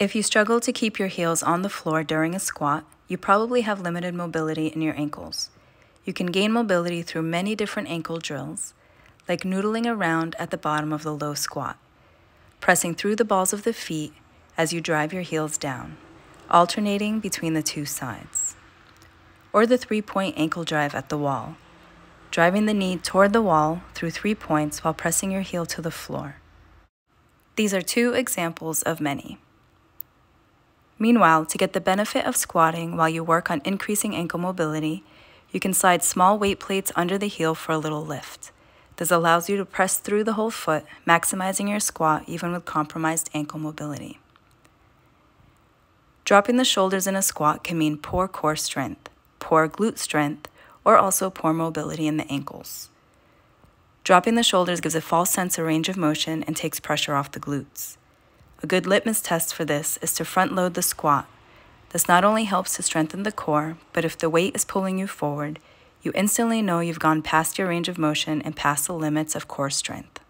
If you struggle to keep your heels on the floor during a squat, you probably have limited mobility in your ankles. You can gain mobility through many different ankle drills, like noodling around at the bottom of the low squat, pressing through the balls of the feet as you drive your heels down, alternating between the two sides. Or the three point ankle drive at the wall, driving the knee toward the wall through three points while pressing your heel to the floor. These are two examples of many. Meanwhile, to get the benefit of squatting while you work on increasing ankle mobility, you can slide small weight plates under the heel for a little lift. This allows you to press through the whole foot, maximizing your squat even with compromised ankle mobility. Dropping the shoulders in a squat can mean poor core strength, poor glute strength, or also poor mobility in the ankles. Dropping the shoulders gives a false sense of range of motion and takes pressure off the glutes. A good litmus test for this is to front load the squat. This not only helps to strengthen the core, but if the weight is pulling you forward, you instantly know you've gone past your range of motion and past the limits of core strength.